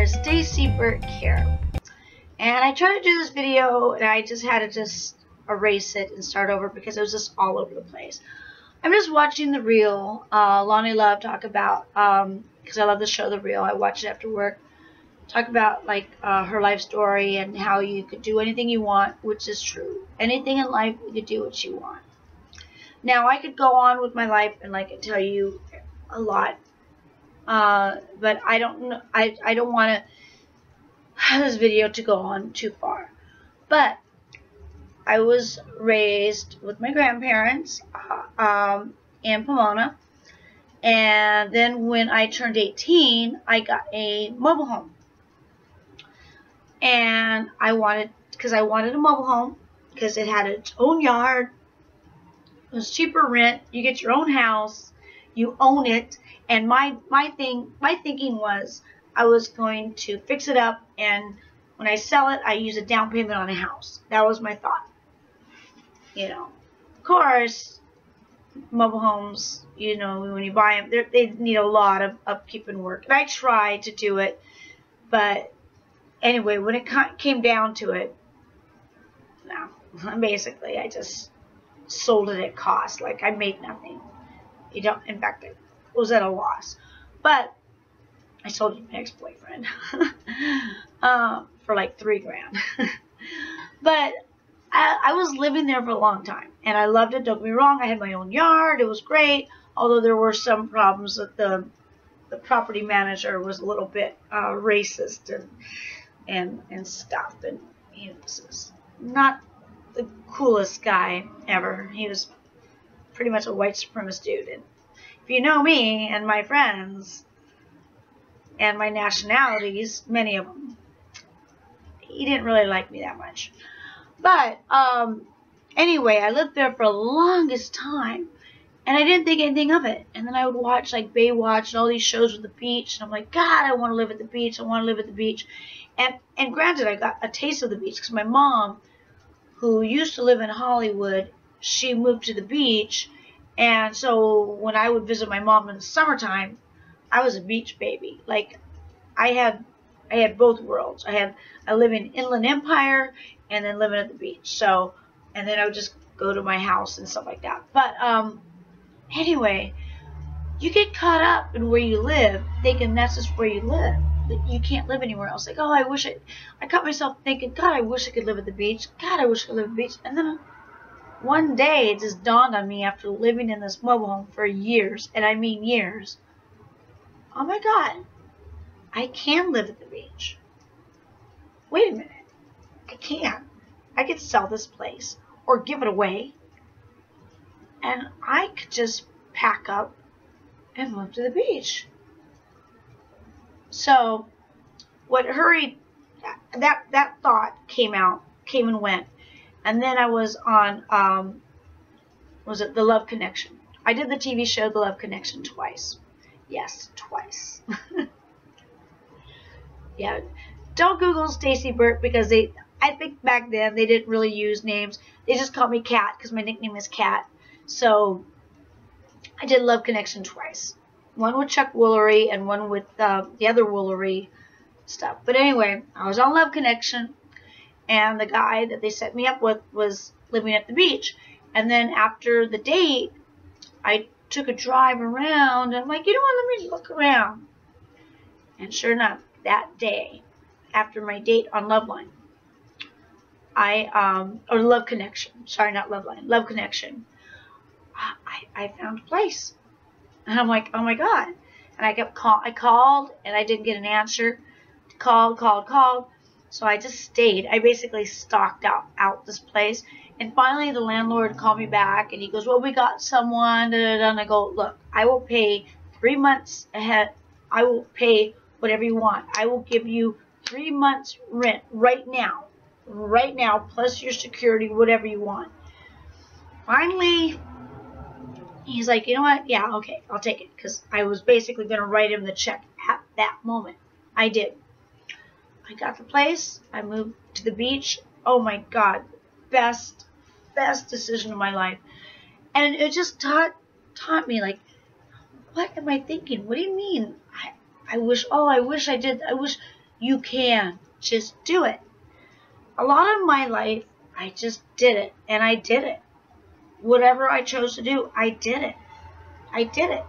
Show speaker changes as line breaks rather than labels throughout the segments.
is Stacy Burke here. And I tried to do this video and I just had to just erase it and start over because it was just all over the place. I'm just watching The Real, uh, Loni Love talk about, because um, I love the show The Real, I watch it after work, talk about like uh, her life story and how you could do anything you want, which is true. Anything in life, you could do what you want. Now, I could go on with my life and like tell you a lot uh, but I don't I, I don't want to have this video to go on too far. But I was raised with my grandparents uh, um, in Pomona. And then when I turned 18, I got a mobile home. And I wanted, because I wanted a mobile home, because it had its own yard. It was cheaper rent. You get your own house. You own it. And my my thing my thinking was I was going to fix it up and when I sell it I use a down payment on a house. That was my thought. You know. Of course, mobile homes, you know, when you buy them, they need a lot of upkeep and work. And I tried to do it, but anyway, when it came down to it, no, basically I just sold it at cost. Like I made nothing. You don't, in fact, was at a loss. But I sold my ex-boyfriend uh, for like three grand. but I, I, was living there for a long time, and I loved it. Don't get me wrong. I had my own yard. It was great. Although there were some problems that the the property manager was a little bit uh, racist and and and stuff, and he was not the coolest guy ever. He was pretty much a white supremacist dude, and you know me and my friends and my nationalities, many of them, he didn't really like me that much. But um, anyway, I lived there for the longest time. And I didn't think anything of it. And then I would watch like Baywatch and all these shows with the beach. And I'm like, God, I want to live at the beach. I want to live at the beach. And and granted, I got a taste of the beach because my mom, who used to live in Hollywood, she moved to the beach and so when I would visit my mom in the summertime, I was a beach baby. Like I had I had both worlds. I had I live in Inland Empire and then living at the beach. So and then I would just go to my house and stuff like that. But um anyway, you get caught up in where you live, thinking that's just where you live. That you can't live anywhere else. Like, oh, I wish I, I caught myself thinking, God, I wish I could live at the beach. God, I wish I could live at the beach. And then one day it just dawned on me after living in this mobile home for years, and I mean years. Oh my god, I can live at the beach. Wait a minute. I can. I could sell this place or give it away. And I could just pack up and move to the beach. So, what hurried, that, that thought came out, came and went. And then I was on, um, was it The Love Connection? I did the TV show The Love Connection twice. Yes, twice. yeah, don't Google Stacy Burke because they, I think back then they didn't really use names. They just called me Cat because my nickname is Cat. So I did Love Connection twice. One with Chuck Woolery and one with uh, the other Woolery stuff. But anyway, I was on Love Connection and the guy that they set me up with was living at the beach. And then after the date, I took a drive around and I'm like, you know what, let me look around. And sure enough, that day, after my date on Loveline, I, um, or Love Connection, sorry, not Loveline, Love Connection, I, I found a place. And I'm like, oh my God. And I kept call, I called and I didn't get an answer. Called, called, called. So I just stayed. I basically stalked out, out this place. And finally the landlord called me back and he goes, well, we got someone. Da, da, da. And I go, look, I will pay three months ahead. I will pay whatever you want. I will give you three months rent right now. Right now, plus your security, whatever you want. Finally, he's like, you know what? Yeah, okay, I'll take it. Because I was basically going to write him the check at that moment. I did. I got the place. I moved to the beach. Oh my God, best, best decision of my life. And it just taught taught me like, what am I thinking? What do you mean? I I wish. Oh, I wish I did. I wish. You can. Just do it. A lot of my life, I just did it, and I did it. Whatever I chose to do, I did it. I did it.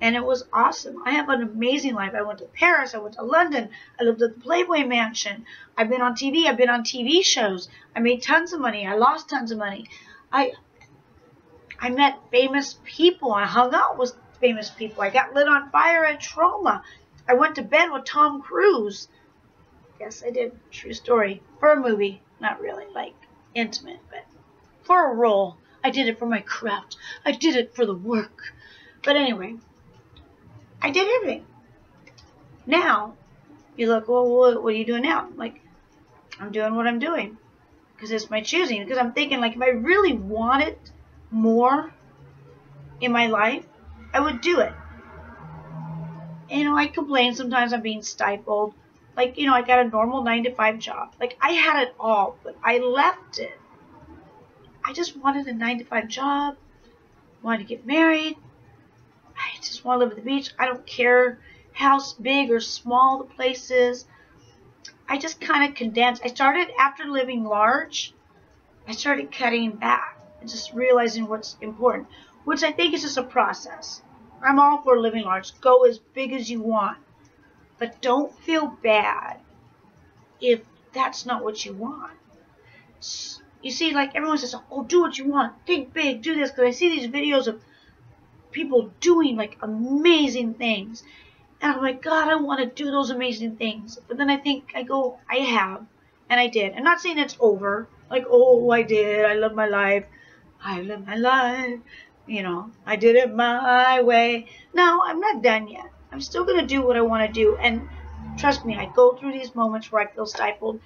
And it was awesome. I have an amazing life. I went to Paris. I went to London. I lived at the Playboy Mansion. I've been on TV. I've been on TV shows. I made tons of money. I lost tons of money. I I met famous people. I hung out with famous people. I got lit on fire at Troma. I went to bed with Tom Cruise. Yes, I did. True story. For a movie. Not really, like, intimate, but for a role. I did it for my craft. I did it for the work. But anyway, I did everything. Now, you look, well, what, what are you doing now? Like, I'm doing what I'm doing. Because it's my choosing. Because I'm thinking, like, if I really wanted more in my life, I would do it. You know, I complain sometimes I'm being stifled. Like, you know, I got a normal 9 to 5 job. Like, I had it all, but I left it. I just wanted a 9 to 5 job. Wanted to get married. I just want to live at the beach. I don't care how big or small the place is. I just kind of condensed. I started after living large. I started cutting back and just realizing what's important, which I think is just a process. I'm all for living large. Go as big as you want. But don't feel bad if that's not what you want. You see, like everyone says, oh, do what you want. Think big. Do this. Because I see these videos of people doing like amazing things. And I'm like, God, I want to do those amazing things. But then I think, I go, I have. And I did. I'm not saying it's over. Like, oh, I did. I love my life. I live my life. You know, I did it my way. No, I'm not done yet. I'm still going to do what I want to do. And trust me, I go through these moments where I feel stifled.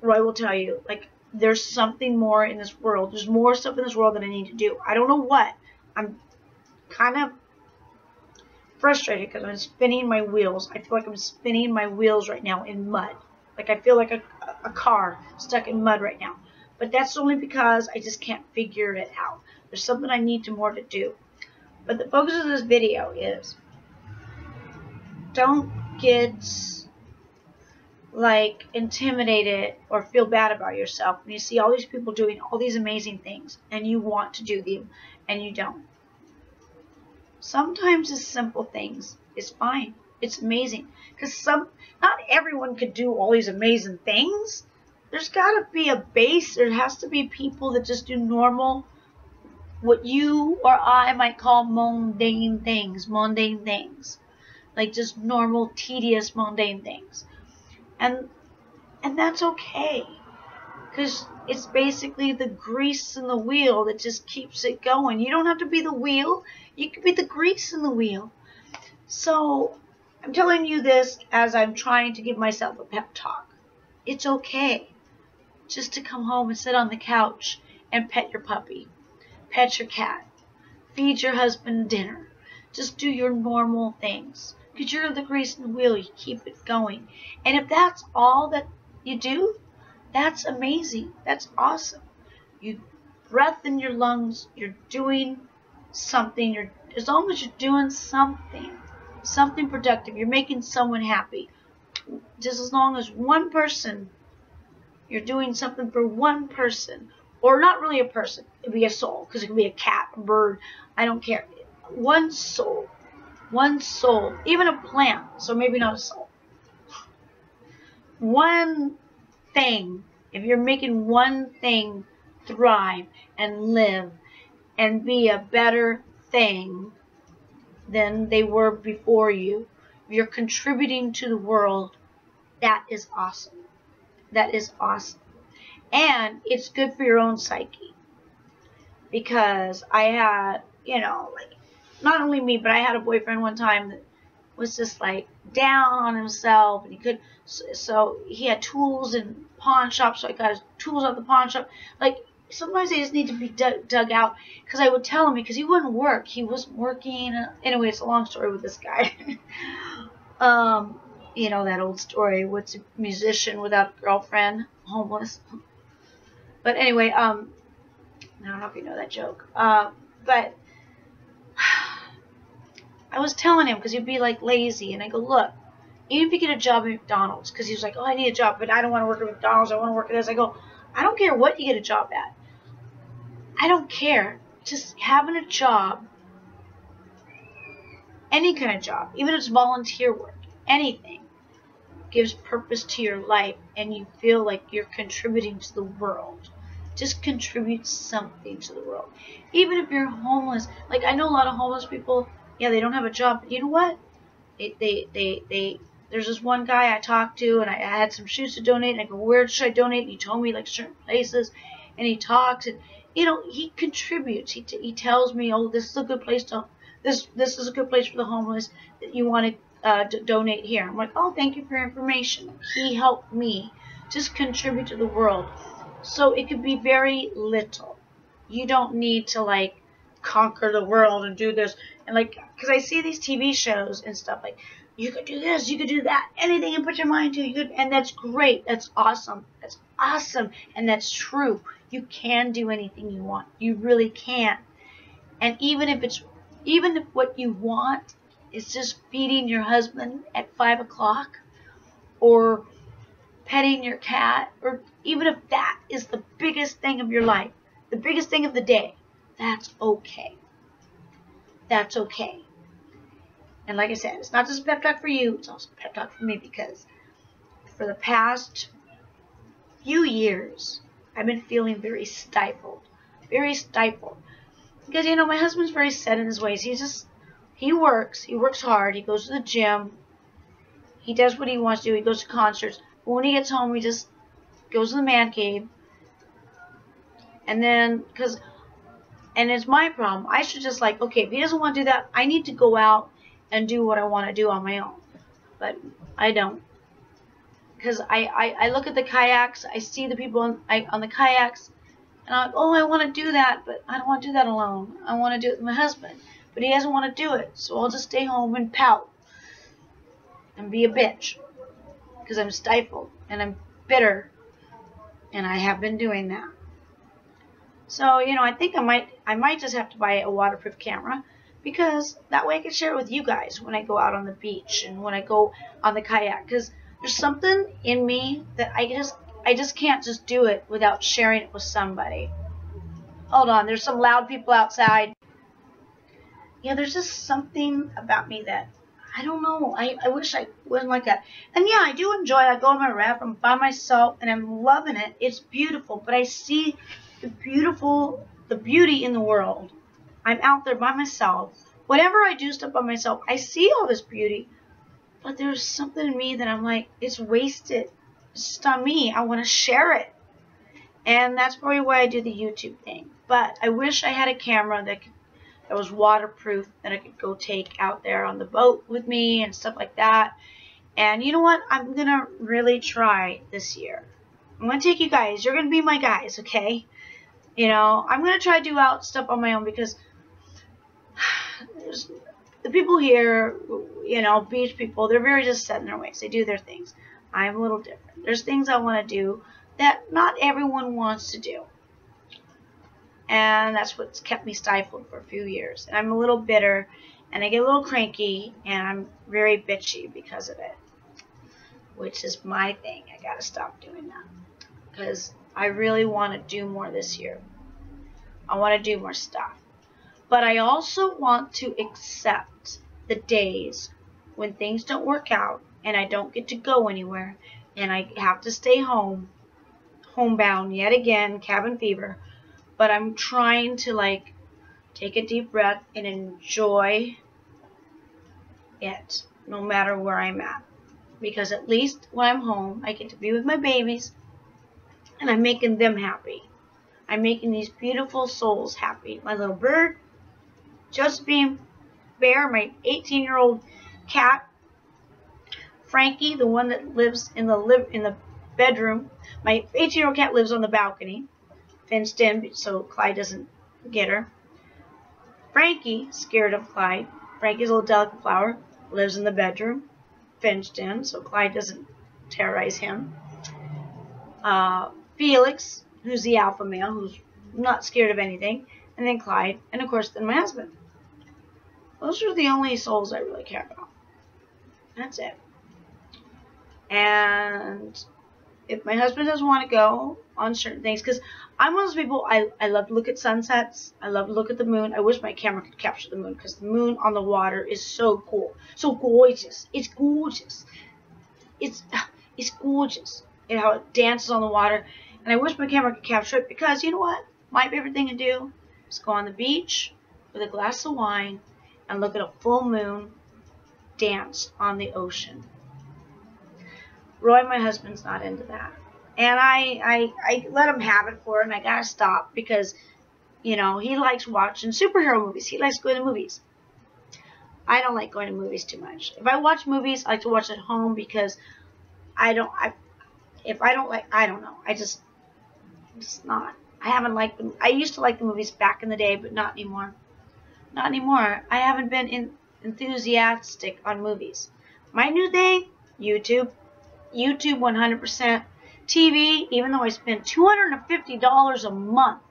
Roy will tell you, like, there's something more in this world. There's more stuff in this world that I need to do. I don't know what. I'm kind of frustrated because I'm spinning my wheels. I feel like I'm spinning my wheels right now in mud. Like I feel like a, a car stuck in mud right now. But that's only because I just can't figure it out. There's something I need to more to do. But the focus of this video is don't get like intimidated or feel bad about yourself when you see all these people doing all these amazing things and you want to do them and you don't. Sometimes it's simple things. It's fine. It's amazing. Because some not everyone could do all these amazing things. There's got to be a base. There has to be people that just do normal, what you or I might call mundane things, mundane things, like just normal, tedious, mundane things, and and that's okay, because it's basically the grease in the wheel that just keeps it going. You don't have to be the wheel; you can be the grease in the wheel. So I'm telling you this as I'm trying to give myself a pep talk. It's okay just to come home and sit on the couch and pet your puppy, pet your cat, feed your husband dinner. Just do your normal things. Because you're the grease in the wheel, you keep it going. And if that's all that you do, that's amazing. That's awesome. You breath in your lungs, you're doing something. You're as long as you're doing something, something productive, you're making someone happy. Just as long as one person you're doing something for one person. Or not really a person. It would be a soul. Because it could be a cat, a bird. I don't care. One soul. One soul. Even a plant. So maybe not a soul. One thing. If you're making one thing thrive and live and be a better thing than they were before you, if you're contributing to the world, that is awesome that is awesome. And it's good for your own psyche. Because I had, you know, like, not only me, but I had a boyfriend one time that was just like down on himself and he could so, so he had tools in pawn shop so I got his tools at the pawn shop. Like sometimes they just need to be dug, dug out because I would tell him because he wouldn't work. He wasn't working. Anyway it's a long story with this guy. Um you know that old story what's a musician without a girlfriend homeless. But anyway um i don't know if you know that joke. Uh, but i was telling him because he'd be like lazy and i go look even if you get a job at McDonald's, because he was like, oh, I need a job, but I don't want to work at McDonald's. I want to work at this. I go, I don't care what you get a job at. I don't care. Just having a job, any kind of job, even if it's volunteer work, anything, gives purpose to your life and you feel like you're contributing to the world. Just contribute something to the world. Even if you're homeless. Like, I know a lot of homeless people, yeah, they don't have a job. But you know what? They, they, they, they, there's this one guy I talked to and I, had some shoes to donate and I go, where should I donate? And he told me like certain places and he talks and, you know, he contributes. He, he tells me, oh, this is a good place to, this, this is a good place for the homeless that you want to uh, donate here. I'm like, oh, thank you for your information. He helped me just contribute to the world. So it could be very little. You don't need to like conquer the world and do this. And like, because I see these TV shows and stuff like, you could do this, you could do that, anything you put your mind to, you could, and that's great. That's awesome. That's awesome. And that's true. You can do anything you want. You really can. And even if it's, even if what you want is just feeding your husband at five o'clock or petting your cat, or even if that is the biggest thing of your life, the biggest thing of the day, that's okay. That's okay. And like I said, it's not just a pep talk for you, it's also a pep talk for me because for the past few years, I've been feeling very stifled. Very stifled. Because, you know, my husband's very set in his ways. He's just, he works. He works hard. He goes to the gym. He does what he wants to do. He goes to concerts. But when he gets home, he just goes to the man cave. And then, because, and it's my problem. I should just like, okay, if he doesn't want to do that, I need to go out and do what I want to do on my own. But I don't. Because I, I, I look at the kayaks, I see the people on, I, on the kayaks, and I'm like, oh, I want to do that, but I don't want to do that alone. I want to do it with my husband. But he doesn't want to do it, so I'll just stay home and pout and be a bitch. Because I'm stifled and I'm bitter. And I have been doing that. So, you know, I think I might I might just have to buy a waterproof camera because that way I can share it with you guys when I go out on the beach and when I go on the kayak because there's something in me that I just I just can't just do it without sharing it with somebody. Hold on, there's some loud people outside. Yeah, there's just something about me that I don't know. I, I wish I wasn't like that. And yeah, I do enjoy I go on my raft, I'm by myself and I'm loving it. It's beautiful, but I see the beautiful the beauty in the world I'm out there by myself. Whenever I do stuff by myself, I see all this beauty. But there's something in me that I'm like, it's wasted. It's just on me. I want to share it. And that's probably why I do the YouTube thing. But I wish I had a camera that could, that was waterproof that I could go take out there on the boat with me and stuff like that. And you know what? I'm going to really try this year. I'm going to take you guys. You're going to be my guys, okay? You know, I'm going to try to do out stuff on my own because the people here, you know, beach people, they're very just set in their ways. They do their things. I'm a little different. There's things I want to do that not everyone wants to do. And that's what's kept me stifled for a few years. And I'm a little bitter and I get a little cranky and I'm very bitchy because of it. Which is my thing. I gotta stop doing that. Because I really want to do more this year. I want to do more stuff. But I also want to accept the days when things don't work out and I don't get to go anywhere and I have to stay home, homebound yet again, cabin fever. But I'm trying to like take a deep breath and enjoy it no matter where I'm at. Because at least when I'm home, I get to be with my babies and I'm making them happy. I'm making these beautiful souls happy. My little bird, Josephine Bear, my 18 year old cat, Frankie, the one that lives in the live in the bedroom. My 18 year old cat lives on the balcony, fenced in so Clyde doesn't get her. Frankie, scared of Clyde. Frankie's a little delicate flower, lives in the bedroom, fenced in so Clyde doesn't terrorize him. Uh, Felix, who's the alpha male, who's not scared of anything, and then Clyde, and of course then my husband. Those are the only souls I really care about. That's it. And if my husband doesn't want to go on certain things, because I'm one of those people, I, I love to look at sunsets. I love to look at the moon. I wish my camera could capture the moon because the moon on the water is so cool. So gorgeous. It's gorgeous. It's, it's gorgeous. And how it dances on the water. And I wish my camera could capture it because, you know what? My favorite thing to do is go on the beach with a glass of wine and look at a full moon dance on the ocean. Roy, my husband's not into that. And I, I, I let him have it for him. I gotta stop because, you know, he likes watching superhero movies. He likes going to movies. I don't like going to movies too much. If I watch movies, I like to watch at home because I don't, I, if I don't like, I don't know. I just, just not. I haven't liked them. I used to like the movies back in the day, but not anymore. Not anymore. I haven't been in, enthusiastic on movies. My new thing, YouTube. YouTube 100%. TV, even though I spend $250 a month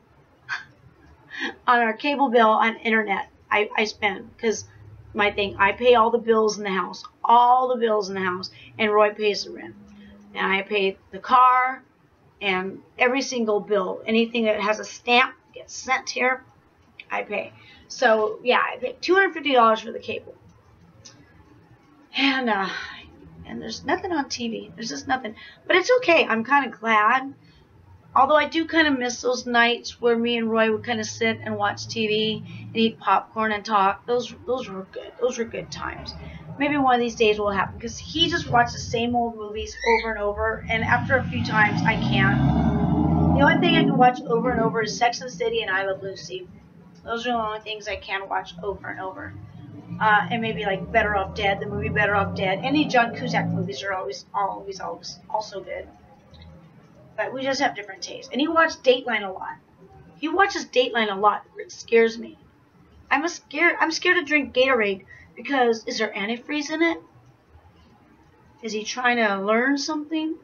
on our cable bill on internet, I, I spend because my thing, I pay all the bills in the house, all the bills in the house, and Roy pays the rent. And I pay the car and every single bill, anything that has a stamp gets sent here, I pay. So yeah, I paid $250 for the cable. And uh, and there's nothing on TV. There's just nothing. But it's okay. I'm kind of glad. Although I do kind of miss those nights where me and Roy would kind of sit and watch TV and eat popcorn and talk. Those those were good. Those were good times. Maybe one of these days will happen because he just watches the same old movies over and over, and after a few times I can't. The only thing I can watch over and over is Sex and the City and I Love Lucy. Those are the only things I can watch over and over uh, and maybe like Better Off Dead, the movie Better Off Dead. Any John Cusack movies are always, always, always also good. But we just have different tastes. And he watched Dateline a lot. He watches Dateline a lot. It scares me. I'm a scared. I'm scared to drink Gatorade because is there antifreeze in it? Is he trying to learn something?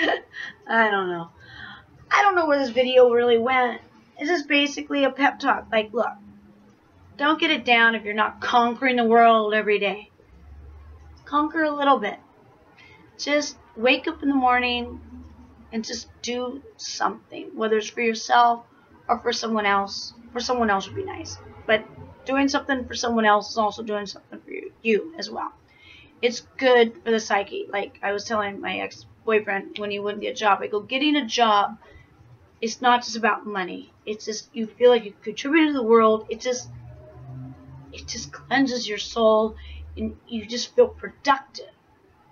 I don't know. I don't know where this video really went. This is basically a pep talk. Like, look, don't get it down if you're not conquering the world every day. Conquer a little bit. Just wake up in the morning and just do something, whether it's for yourself or for someone else. For someone else would be nice. Doing something for someone else is also doing something for you, you as well. It's good for the psyche. Like I was telling my ex-boyfriend when he wouldn't get a job, I go, getting a job it's not just about money. It's just you feel like you contribute to the world. It just it just cleanses your soul and you just feel productive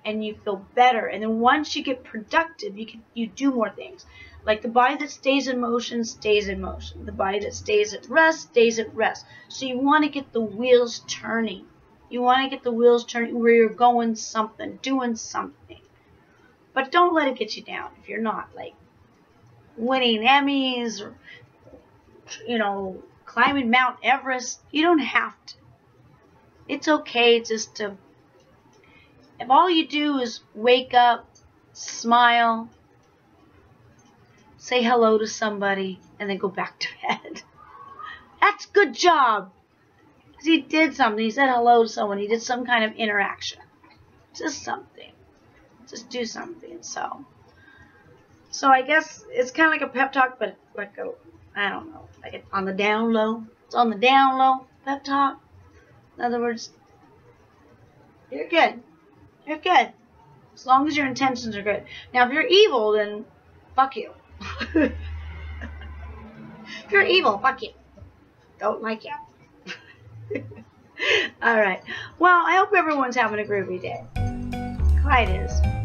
and you feel better. And then once you get productive, you can you do more things. Like the body that stays in motion stays in motion. The body that stays at rest stays at rest. So you want to get the wheels turning. You want to get the wheels turning where you're going something, doing something. But don't let it get you down if you're not like winning Emmys or you know climbing Mount Everest. You don't have to. It's okay just to, if all you do is wake up, smile, say hello to somebody, and then go back to bed. That's good job. Because he did something. He said hello to someone. He did some kind of interaction. Just something. Just do something. So, so I guess it's kind of like a pep talk, but like a I don't know, like on the down low. It's on the down low pep talk. In other words, you're good. You're good. As long as your intentions are good. Now, if you're evil, then fuck you. You're evil, fuck you. Don't like you. Alright. Well, I hope everyone's having a groovy day. Clyde is.